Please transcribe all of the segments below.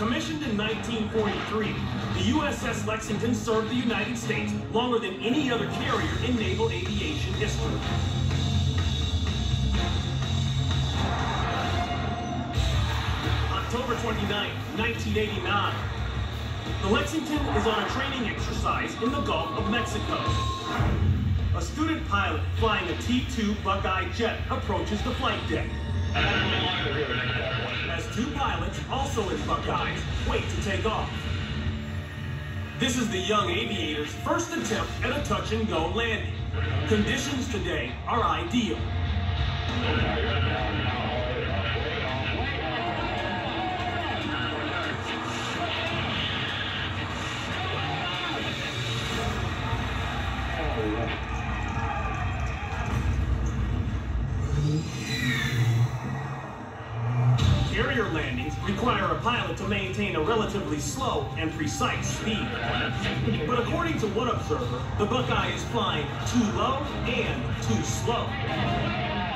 Commissioned in 1943, the USS Lexington served the United States longer than any other carrier in naval aviation history. October 29, 1989. The Lexington is on a training exercise in the Gulf of Mexico. A student pilot flying a T-2 Buckeye jet approaches the flight deck. As two pilots, also in Buckeyes, wait to take off. This is the young aviator's first attempt at a touch-and-go landing. Conditions today are ideal. Landings require a pilot to maintain a relatively slow and precise speed. But according to one observer, the Buckeye is flying too low and too slow.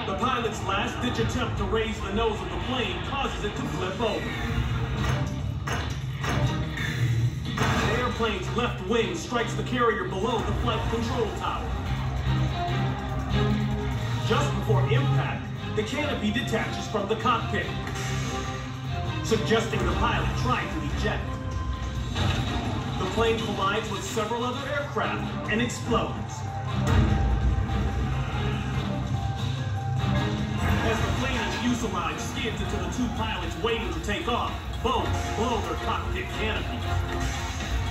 The pilot's last-ditch attempt to raise the nose of the plane causes it to flip over. The airplane's left wing strikes the carrier below the flight control tower. Just before impact, the canopy detaches from the cockpit, suggesting the pilot tried to eject. The plane collides with several other aircraft and explodes. As the plane plane's fuselage skids into the two pilots waiting to take off, both blow their cockpit canopy.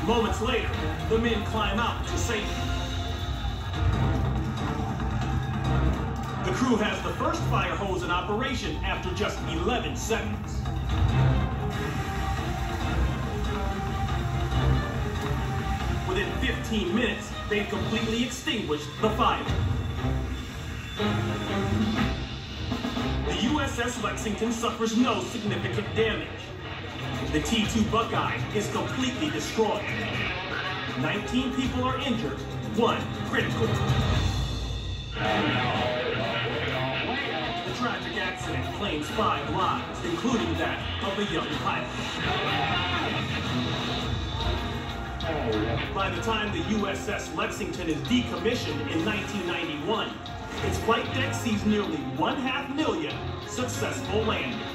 Moments later, the men climb out to safety. The crew has the first fire hose in operation after just 11 seconds. 15 minutes, they've completely extinguished the fire. The USS Lexington suffers no significant damage. The T-2 Buckeye is completely destroyed. 19 people are injured, one critical. The tragic accident claims five lives, including that of a young pilot. By the time the USS Lexington is decommissioned in 1991, its flight deck sees nearly one half million successful landings.